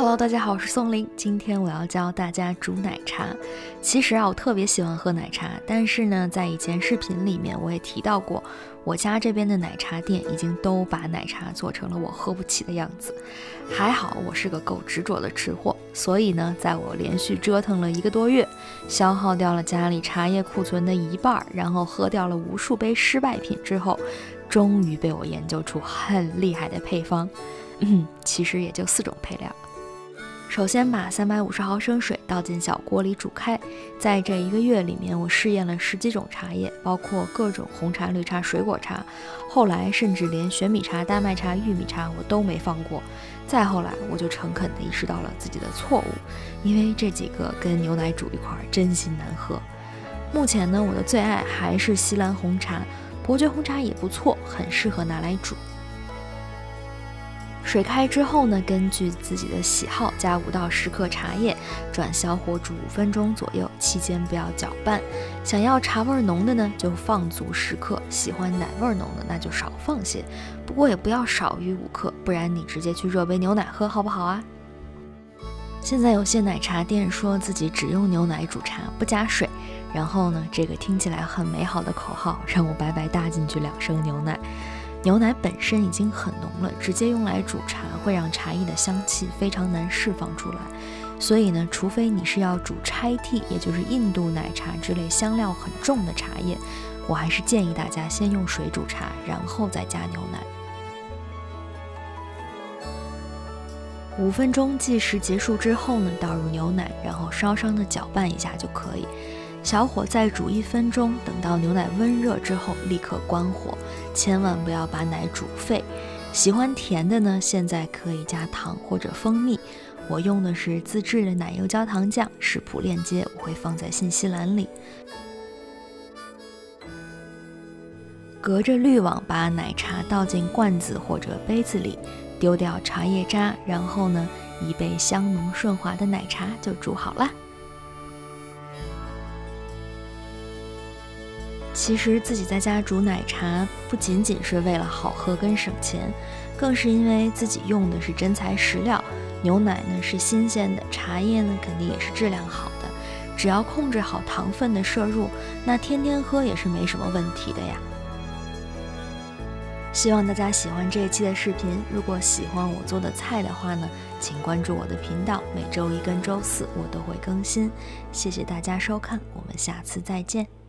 Hello，大家好，我是宋林。今天我要教大家煮奶茶。其实啊，我特别喜欢喝奶茶，但是呢，在以前视频里面我也提到过，我家这边的奶茶店已经都把奶茶做成了我喝不起的样子。还好我是个够执着的吃货，所以呢，在我连续折腾了一个多月，消耗掉了家里茶叶库存的一半，然后喝掉了无数杯失败品之后，终于被我研究出很厉害的配方。嗯，其实也就四种配料。首先把三百五十毫升水倒进小锅里煮开。在这一个月里面，我试验了十几种茶叶，包括各种红茶、绿茶、水果茶。后来甚至连玄米茶、大麦茶、玉米茶我都没放过。再后来，我就诚恳地意识到了自己的错误，因为这几个跟牛奶煮一块儿真心难喝。目前呢，我的最爱还是锡兰红茶，伯爵红茶也不错，很适合拿来煮。水开之后呢，根据自己的喜好加五到十克茶叶，转小火煮五分钟左右，期间不要搅拌。想要茶味浓的呢，就放足十克；喜欢奶味浓的，那就少放些。不过也不要少于五克，不然你直接去热杯牛奶喝好不好啊？现在有些奶茶店说自己只用牛奶煮茶，不加水。然后呢，这个听起来很美好的口号，让我白白搭进去两升牛奶。牛奶本身已经很浓了，直接用来煮茶会让茶叶的香气非常难释放出来。所以呢，除非你是要煮拆 T，也就是印度奶茶之类香料很重的茶叶，我还是建议大家先用水煮茶，然后再加牛奶。五分钟计时结束之后呢，倒入牛奶，然后稍稍的搅拌一下就可以。小火再煮一分钟，等到牛奶温热之后，立刻关火，千万不要把奶煮沸。喜欢甜的呢，现在可以加糖或者蜂蜜。我用的是自制的奶油焦糖酱，食谱链接我会放在信息栏里。隔着滤网把奶茶倒进罐子或者杯子里，丢掉茶叶渣，然后呢，一杯香浓顺滑的奶茶就煮好了。其实自己在家煮奶茶，不仅仅是为了好喝跟省钱，更是因为自己用的是真材实料，牛奶呢是新鲜的，茶叶呢肯定也是质量好的。只要控制好糖分的摄入，那天天喝也是没什么问题的呀。希望大家喜欢这一期的视频。如果喜欢我做的菜的话呢，请关注我的频道，每周一跟周四我都会更新。谢谢大家收看，我们下次再见。